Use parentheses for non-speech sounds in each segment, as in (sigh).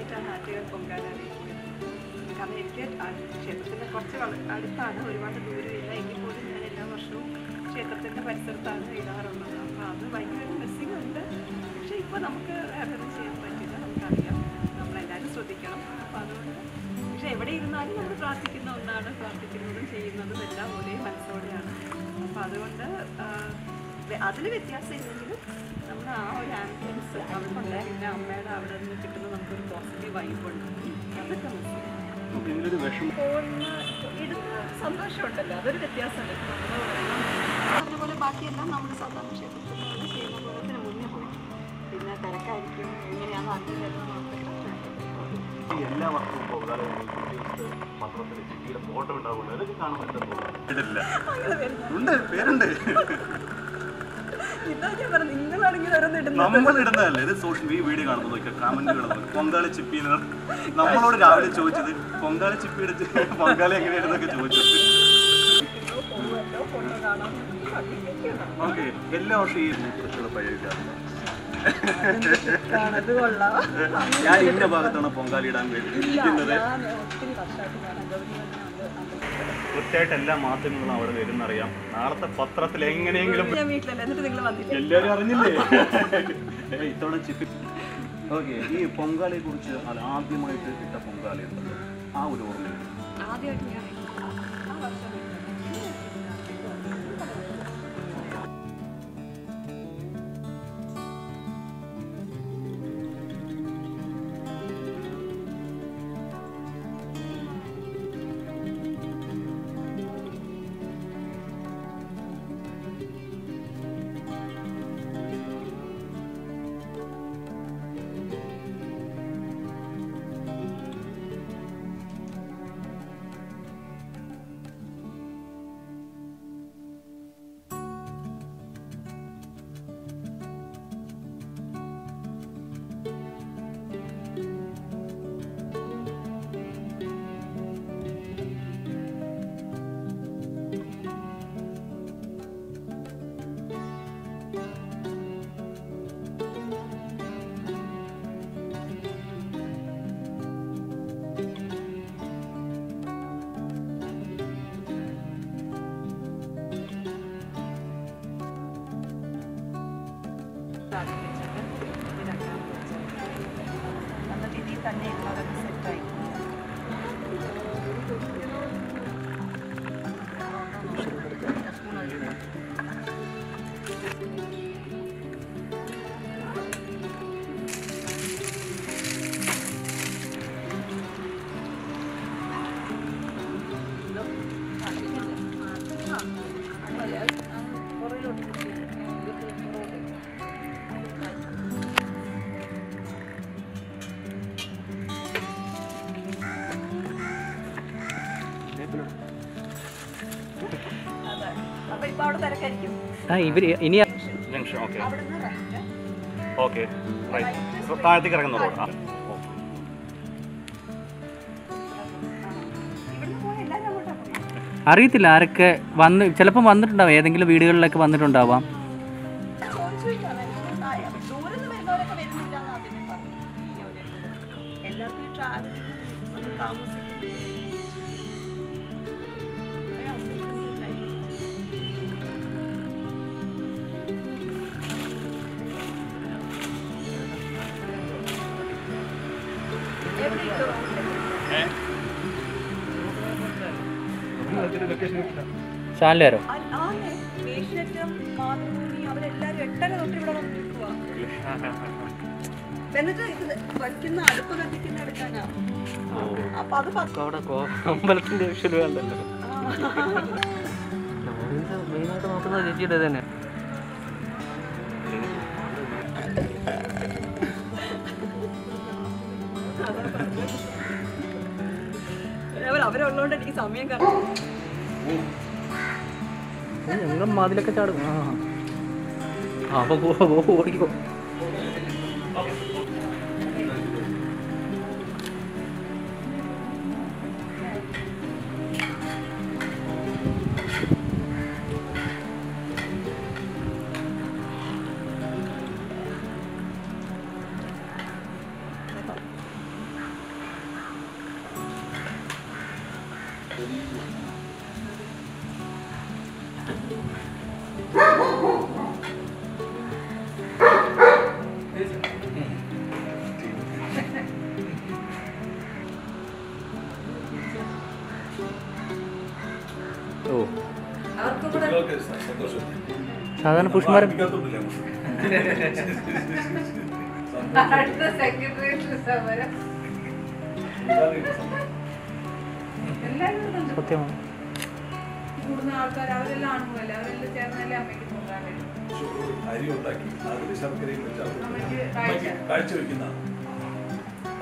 ആദ്യമായിട്ടാണ് ആറ്റുകാൽ പൊങ്കാല അറിയിക്കുന്നത് കാരണം എനിക്ക് ക്ഷേത്രത്തിന്റെ കുറച്ച് അടുത്താണ് ഒരുപാട് ദൂരമില്ല. എങ്കിൽ പോലും ഞാൻ എല്ലാ വർഷവും ക്ഷേത്രത്തിന്റെ പരിസരത്താണ് ഇടാറുള്ളത്. അപ്പോൾ അത് ഭയങ്കര മിസ്സിംഗ് ഉണ്ട്. പക്ഷേ ഇപ്പോൾ നമുക്ക് അതൊന്നും ചെയ്യാൻ പറ്റില്ല. നമുക്കറിയാം. നമ്മളെല്ലാവരും ശ്രദ്ധിക്കണം. അപ്പോൾ അതുകൊണ്ട് പക്ഷേ എവിടെ ഇരുന്നാലും നമ്മൾ പ്രാർത്ഥിക്കുന്ന ഒന്നാണ് പ്രാർത്ഥിക്കുന്നതും ചെയ്യുന്നതും എല്ലാം ഒരേ മനസ്സോടെയാണ്. അപ്പോൾ അതുകൊണ്ട് അതിൽ വ്യത്യാസം ഇല്ലെങ്കിലും നമ്മൾ ആ ഒരു ആംബിയൻസ് അവിടെ പിന്നെ അമ്മയുടെ അവിടെ നിന്ന് കിട്ടുന്ന നമുക്കൊരു പോസിറ്റീവ് വൈബ് ഉണ്ട്. അതൊക്കെ പോകുന്ന ഇടുന്ന സന്തോഷമുണ്ടല്ലോ. അതൊരു വ്യത്യാസമുണ്ട് അതുപോലെ ബാക്കിയെല്ലാം നമ്മൾ സാധാരണ ക്ഷേത്രത്തിൽ ചെയ്യുന്ന പോലെ തന്നെ മുന്നേ പോയി. പിന്നെ തിരക്കായിരിക്കും. എങ്ങനെയാണെന്ന് അറിയില്ലെന്ന് എല്ലാ വർഷവും പത്രത്തിൽ ചിട്ടിയുടെ ഫോട്ടോ ഉണ്ടാവുള്ളൂ അതൊക്കെ കാണാൻ പറ്റുന്നുണ്ട് ഉണ്ട് പേരുണ്ട്. (laughs) നമ്മൾ ഇടുന്നതല്ലേ ഇത് സോഷ്യൽ ഈ വീഡിയോ കാണുമ്പോൾ നോക്കിയാൽ കമന്റുകൾ പൊങ്കാല ചിപ്പി നമ്മളോട് രാവിലെ ചോദിച്ചത് പൊങ്കാല ചിപ്പി എടുത്ത് പൊങ്കാല എങ്ങനെയായിരുന്നൊക്കെ ചോദിച്ചത് ഓക്കെ എല്ലാ വർഷവും ഈ പഴയ ഞാൻ ഇന്ന ഭാഗത്താണ് പൊങ്കാലി ഇടാൻ വേണ്ടിയിരിക്കുന്നത് കൃത്യമായിട്ട് എല്ലാ മാധ്യമങ്ങളും അവിടെ വരുന്നറിയാം. നാളത്തെ പത്രത്തിൽ എങ്ങനെയെങ്കിലും എല്ലാവരും അറിഞ്ഞില്ലേ? ഇത്തവണ ചിപ്പി ഓക്കെ ഈ പൊങ്കാലിയെ കുറിച്ച് അത് ആദ്യമായിട്ട് ഇട്ട പൊങ്കാലി ഉണ്ടല്ലോ ആ ഒരു ഓർമ്മ ആദ്യമായിട്ട് ആ ഇവർ ഇനി ജംഗ്ഷൻ ഓക്കെ അവിടുന്ന് റൈറ്റ് ഓക്കെ റൈറ്റ് താഴത്തേക്ക് ഇറങ്ങുന്ന റോഡ് അറിയത്തില്ല ആരൊക്കെ വന്ന് ചിലപ്പം വന്നിട്ടുണ്ടാവും ഏതെങ്കിലും വീടുകളിലൊക്കെ വന്നിട്ടുണ്ടാവാം. നിൽക്കുക (laughs) എന്നിട്ട് ഇത് വയ്ക്കുന്ന അടുപ്പ് കത്തിക്കുന്ന എടുക്കാനാ. അപ്പൊ അത് അമ്പലത്തിന്റെ വിഷയം വേണ്ടല്ലോ. (laughs) മെയിനായിട്ട് നോക്കുന്നത് ചേച്ചിയുടെ തന്നെ. അവരുള്ളതുകൊണ്ട് എനിക്ക് സമയം കറക്റ്റ് ഞങ്ങൾ മതിലൊക്കെ ചാടും. ആ. ആ അപ്പൊ പോ പോ, ഓടിക്കോ. സംഭവം. എല്ലാവരും പുഷ്മാരൻ സത്യമാണ് കൂടുന്ന ആൾക്കാർ അവരെല്ലാം അവരെല്ലാം ചേർന്നല്ലേ അമ്മയ്ക്ക് അരി ഉണ്ടാക്കി അതിൽ ശർക്കരയും വെച്ച് അമ്മയ്ക്ക്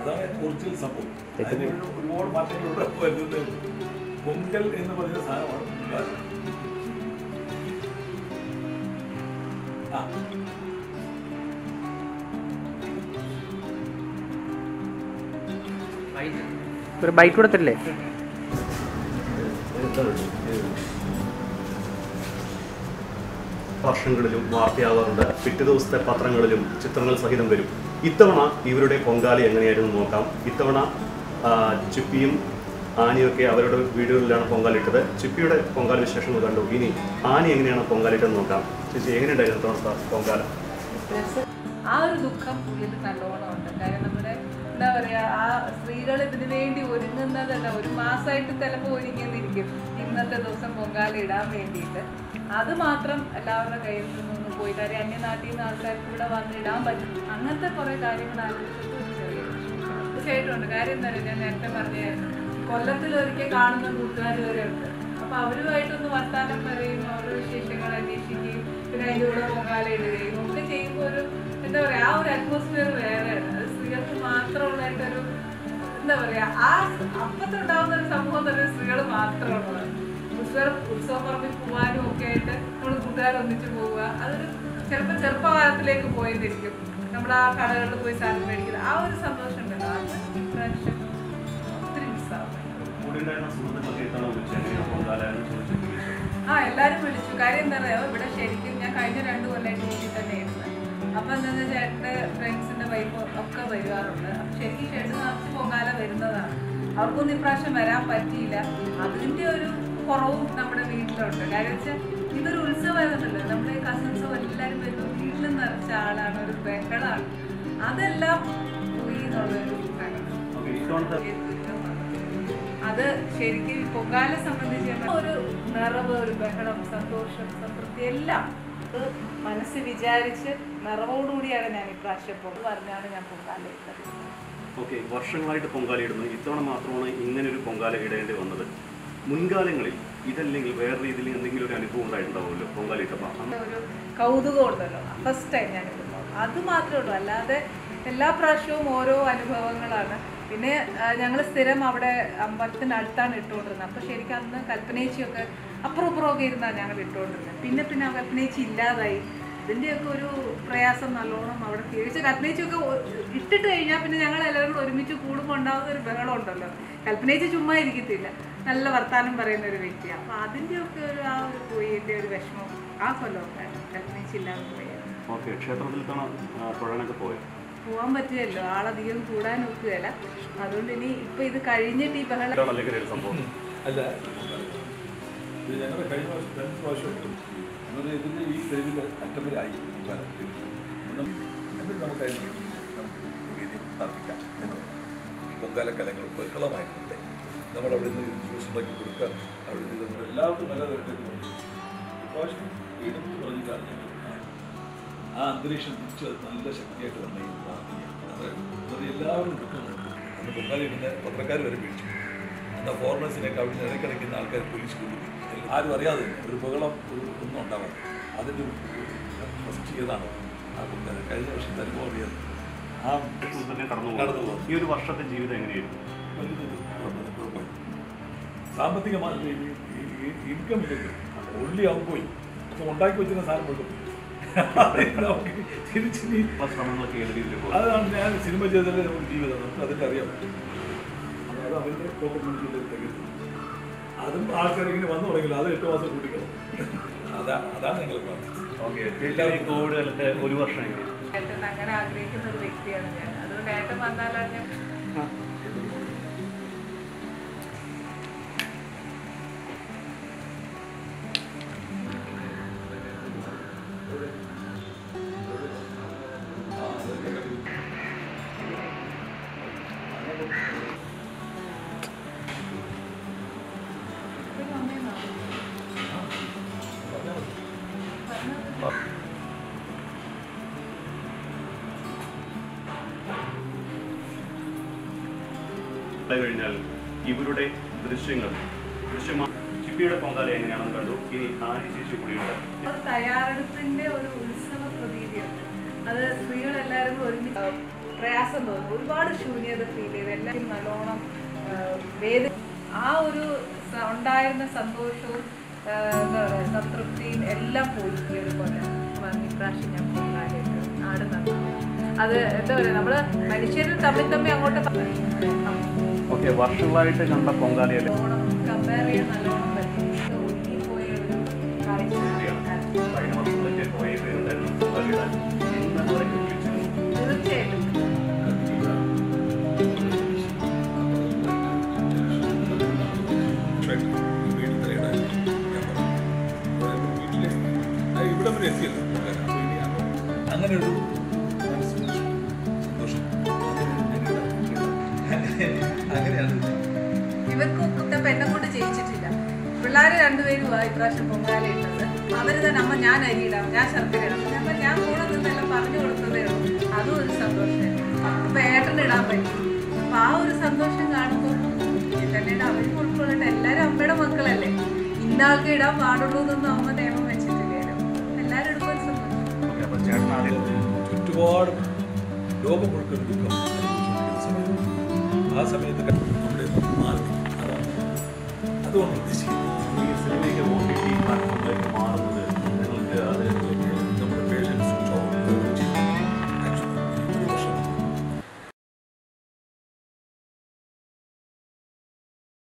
അതാണ് ഒറിജിനൽ സംഭവം. അതിന് ഒരുപാട് മാറ്റങ്ങളിലൂടെ വരുന്നത് പൊങ്കൽ എന്ന് പറയുന്ന സാധനമാണ്. ആ. ഒരു ബൈക്ക് കൊടുത്തില്ലേ വർഷങ്ങളിലും വാർത്തയാവാറുണ്ട്. പിറ്റേ ദിവസത്തെ പത്രങ്ങളിലും ചിത്രങ്ങൾ സഹിതം വരും. ഇത്തവണ ഇവരുടെ പൊങ്കാലി എങ്ങനെയായിരുന്നു നോക്കാം. ഇത്തവണ ചിപ്പിയും ആനിയൊക്കെ അവരുടെ വീടുകളിലാണ് പൊങ്കാലിട്ടത്. ചിപ്പിയുടെ പൊങ്കാല വിശേഷങ്ങൾ കണ്ടു. ഇനി ആനി എങ്ങനെയാണ് പൊങ്കാലിട്ടെന്ന് നോക്കാം. ചേച്ചി എങ്ങനെയുണ്ടായിരുന്നു ഇത്തവണ പൊങ്കാല? ആ ഒരു ദുഃഖം പുള്ളിയിൽ നല്ലോണം ഉണ്ട്. കാര്യം നമ്മുടെ എന്താ പറയാ ആ സ്ത്രീകൾ ഇതിനു വേണ്ടി ഒരുങ്ങുന്നതല്ല. ഒരു മാസമായിട്ട് ചിലപ്പോൾ ഒരുങ്ങിയെന്നിരിക്കും ഇന്നത്തെ ദിവസം പൊങ്കാല ഇടാൻ വേണ്ടിയിട്ട്. അത് മാത്രം എല്ലാവരുടെ കയ്യിൽ നിന്നൊന്നും പോയി. കാര്യം അന്യനാട്ടിൽ നിന്ന് ആൾക്കാർക്ക് ഇവിടെ വന്നിടാൻ പറ്റും. അങ്ങനത്തെ കുറെ കാര്യങ്ങൾ ആലോചിച്ചിട്ട് തീർച്ചയായിട്ടുണ്ട് കാര്യം എന്താ പറയുക ഞാൻ നേരത്തെ പറഞ്ഞായിരുന്നു. കൊല്ലത്തിൽ ഒരിക്കൽ കാണുന്ന കൂട്ടുകാർ വരെ ഉണ്ട് അപ്പൊ അവരുമായിട്ടൊന്ന് വർത്താനം പറയും ഓരോ വിശേഷങ്ങൾ അന്വേഷിക്കുകയും പിന്നെ അതിന്റെ കൂടെ പൊങ്കാല ഇടുകയും ഒക്കെ ചെയ്യുമ്പോൾ ഒരു എന്താ പറയാ ആ ഒരു അറ്റ്മോസ്ഫിയർ വേറെയാണ് അത് സ്ത്രീകൾക്ക് മാത്രമുള്ളതായിട്ടൊരു എന്താ പറയാ ആ അപ്പത്തുണ്ടാവുന്ന ഒരു സംഭവം തന്നെ സ്ത്രീകൾ മാത്രമുള്ളതാണ്. ഉത്സവം ഉത്സവം പറമ്പിൽ പോകാനും ഒക്കെ ആയിട്ട് നമ്മൾ കൂട്ടുകാർ ഒന്നിച്ച് പോവുക. അതൊരു ചിലപ്പോൾ ചെറുപ്പകാലത്തിലേക്ക് പോയിരിക്കും നമ്മൾ ആ കടകളിൽ പോയി സാധനം മേടിക്കുന്നത്. ആ ഒരു സന്തോഷം ഉണ്ടല്ലോ അത് ആ എല്ലാരും വിളിച്ചു. കാര്യം എന്താ പറയാ ഇവിടെ ശരിക്കും ഞാൻ കഴിഞ്ഞ രണ്ടു കൊല്ലമായിട്ട് വീട്ടിൽ തന്നെ ആയിരുന്നു അപ്പൊ എന്താ ചേട്ടന്റെ ഫ്രണ്ട്സിന്റെ വൈഫ് ഒക്കെ വരുവാറുണ്ട്. അപ്പൊ ശരിക്കും ഷെഡ് നിറച്ച് പൊങ്കാല വരുന്നതാണ്. അവർക്കൊന്നും ഇപ്രാവശ്യം വരാൻ പറ്റിയില്ല. അതിന്റെ ഒരു കുറവും നമ്മുടെ വീട്ടിലുണ്ട്. കാര്യം വെച്ചാൽ ഇതൊരു ഉത്സവമായിരുന്നല്ലോ. നമ്മുടെ കസിൻസും എല്ലാവരും വരുമ്പോൾ വീട്ടിൽ നിറച്ച ആളാണ് ഒരു ബഹളാണ്. അതെല്ലാം പോയി എന്നുള്ളൊരു ഇത്തവണത്തെ അത് ശരിക്കും പൊങ്കാലെ സംബന്ധിച്ച് ഒരു നിറവ് ഒരു ബഹളം സന്തോഷം സംതൃപ്തി എല്ലാം അത് മനസ്സ് വിചാരിച്ച് നിറവോടുകൂടിയാണ് ഞാൻ ഇപ്രാവശ്യം പൊങ്കാല പറഞ്ഞാണ് ഞാൻ പൊങ്കാല ഇട്ടത്. ഓക്കെ വർഷങ്ങളായിട്ട് പൊങ്കാല ഇടുന്നു. ഇത്തവണ മാത്രമാണ് ഇങ്ങനെ ഒരു പൊങ്കാല ഇടേണ്ടി വന്നത്. മുൻകാലങ്ങളിൽ ഇതല്ലെങ്കിൽ വേറെ രീതിയിൽ എന്തെങ്കിലും ഒരു അനുഭവം ഉണ്ടായിട്ടുണ്ടാവുമല്ലോ പൊങ്കാല ഇട്ടപ്പോൾ? ഒരു കൗതുകം ഉണ്ടല്ലോ. ഫസ്റ്റ് ടൈം ഞാൻ ഇടുമ്പോൾ അത് മാത്രമേ ഉള്ളൂ. അല്ലാതെ എല്ലാ പ്രാവശ്യവും ഓരോ അനുഭവങ്ങളാണ് പിന്നെ ഞങ്ങൾ സ്ഥിരം അവിടെ അമ്പലത്തിനടുത്താണ് ഇട്ടുകൊണ്ടിരുന്നത്. അപ്പോൾ ശരിക്കും അന്ന് കൽപ്പനേച്ചിയൊക്കെ അപ്പുറം ഇപ്പുറമൊക്കെ ഇരുന്നാണ് ഞങ്ങൾ ഇട്ടുകൊണ്ടിരുന്നത് പിന്നെ പിന്നെ ആ കൽപ്പനേച്ചി ഇല്ലാതായി. ഇതിന്റെയൊക്കെ ഒരു പ്രയാസം നല്ലോണം അവിടെ തിരിച്ച് കൽപ്പനേച്ചിയൊക്കെ ഇട്ടിട്ട് കഴിഞ്ഞാൽ പിന്നെ ഞങ്ങൾ എല്ലാവരും കൂടെ ഒരുമിച്ച് കൂടുമ്പോൾ ഉണ്ടാകുന്ന ഒരു ബഹളം ഉണ്ടല്ലോ. കൽപ്പനേച്ചി ചുമ്മാ ഇരിക്കത്തില്ല. നല്ല വർത്താനം പറയുന്ന ഒരു വ്യക്തിയാണ് അപ്പോൾ അതിന്റെയൊക്കെ ഒരു ആ ഒരു പോയിന്റെ ഒരു വിഷമം ആ കൊല്ലമൊക്കെ കൽപ്പനേച്ചി ഇല്ലാതെ പോയത്. ഓക്കെ ക്ഷേത്രത്തിൽ പോയോ? പോകാൻ പറ്റില്ലല്ലോ ആളധികം കൂടാൻ ഒക്കുകയല്ല. അതുകൊണ്ട് ഇനി ഇപ്പൊ ഇത് കഴിഞ്ഞിട്ട് ഈ ബഹളം അല്ല ഇത് കഴിഞ്ഞ പ്രാവശ്യം രണ്ട് പ്രാവശ്യം ഇതിന്റെ ഈ തെരുവിൽ എന്നിട്ട് ബഹളമായിട്ടുണ്ട്. നമ്മൾ അവിടെ നിന്ന് ജ്യൂസ് ഉണ്ടാക്കി കൊടുക്കുക. അവിടെ നിന്ന് നമ്മൾ എല്ലാവർക്കും നല്ല തരത്തിലേക്ക് ഇപ്രാവശ്യം എടുത്തു പറഞ്ഞിട്ടാണ് ഞങ്ങൾ ആ അന്തരീക്ഷം തിരിച്ചു അത് നല്ല ശക്തിയായിട്ട് വന്നു അത് എല്ലാവരും ദുഃഖമുണ്ട് അന്ന് ബംഗാളി പിന്നെ പത്രക്കാർ വരെ പിടിച്ചു എന്നാൽ ഫോറിനേഴ്സിനെയൊക്കെ അവിടെ നിന്ന് ഇടയ്ക്കിടയ്ക്കുന്ന ആൾക്കാർ പോലീസ് കൊണ്ടുപോയി ആരും അറിയാതെ ഒരു ബഹളം ഒന്നും ഉണ്ടാവാം അതിന്റെ ഫസ്റ്റ് ചെയ്താണ് ആ പൊങ്കാല കഴിഞ്ഞ വർഷത്തെ അനുഭവം അറിയാതെ ആ തന്നെ കടന്നു കടന്നു ഈ ഒരു വർഷത്തെ ജീവിതം എങ്ങനെയായിരുന്നു. സാമ്പത്തികമായി ഇൻകം ഇല്ലെങ്കിൽ ഉള്ളി ആവുമ്പോൾ പോയി ഇപ്പം ഉണ്ടാക്കി വെച്ചിരുന്ന സാധനം കൊണ്ടുപോയി നമുക്ക് ശ്രമങ്ങളൊക്കെ ഏത് അതാണ് ഞാൻ സിനിമ ചെയ്തതിലെ നമുക്ക് ജീവിതം നമുക്ക് അതൊക്കെ അറിയാം. അത് അവരുടെ കോപ്പർമെന്റിലേക്ക് അതും ആൾക്കാർ ഇങ്ങനെ വന്നു തുടങ്ങില്ല അത് എട്ട് മാസം കൂട്ടിക്കണം അതാ അതാണ് ഞങ്ങൾ ചേച്ചി കോവിഡ് കാലത്ത് ഒരു വർഷം അങ്ങനെ ആഗ്രഹിക്കുന്ന ഒരു വ്യക്തിയാണ് ഞാൻ. അതുകൊണ്ട് ഏട്ടൻ വന്നാലാണ് കഴിഞ്ഞാൽ ഇവരുടെ ദൃശ്യങ്ങൾ ദൃശ്യമാണ് ചിപ്പിയുടെ പൊങ്കാല എങ്ങനെയാണെന്ന് കണ്ടു. ഇനി ആനി ചേച്ചി കൂടിയുണ്ട്. തയ്യാറെടുപ്പിന്റെ ഒരു ഉത്സവ പ്രതീതിയാണ്. അത് സ്ത്രീകളെല്ലാവരും ഒരുമിച്ച് പ്രയാസം തോന്നും ഒരുപാട് ശൂന്യത ഫീൽ ചെയ്ത്. എല്ലാവരും നല്ലോണം വേദ ആ ഒരു ഉണ്ടായിരുന്ന സന്തോഷവും എന്താ പറയുക സംതൃപ്തിയും എല്ലാം പോയി ഈ ഒരു പോലെ ഇപ്രാവശ്യം ഞാൻ പൊങ്കാലയിട്ട് നാട് നന്നാവും അത് എന്താ പറയുക നമ്മൾ മനുഷ്യർ തമ്മിൽ തമ്മിൽ അങ്ങോട്ട് ഓക്കെ വർഷങ്ങളായിട്ട് കണ്ട പൊങ്കാലയല്ലേ അങ്ങനെ കമ്പയർ ഇപ്രാവശ്യം പൊങ്കാല ഇട്ടത് അവർ തന്നെ അമ്മ ഞാൻ അരിയിടാം ഞാൻ ശർക്കര ഇടാം. അപ്പൊ ഞാൻ കൂടെ നിന്നെല്ലാം പറഞ്ഞു കൊടുത്തതേ ഉള്ളൂ. അതും ഒരു സന്തോഷമായിരുന്നു അപ്പൊ ഏട്ടനിടാൻ പറ്റി. അപ്പൊ ആ ഒരു സന്തോഷം കാണുമ്പോൾ തന്നെ അവരും ഉൾക്കൊള്ളട്ടെ എല്ലാരും അമ്മയുടെ മക്കളല്ലേ. ഇന്നാൾക്ക് ഇടാൻ പാടുള്ളൂ എന്നൊന്നും അമ്മ നിയമം വെച്ചിട്ടില്ലല്ലോ. എല്ലാരും എടുക്കും ഒരു സന്തോഷം അപ്പോൾ ചേട്ടൻ ആദ്യം ചുറ്റുപാട് ലോകം ദുഃഖം ആ സമയത്ത് നമ്മുടെ മാറി അതാണ്. അതുകൊണ്ട് ഉദ്ദേശിക്കുന്നത്. like bottom of it, it'll get.